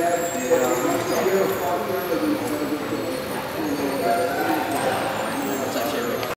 that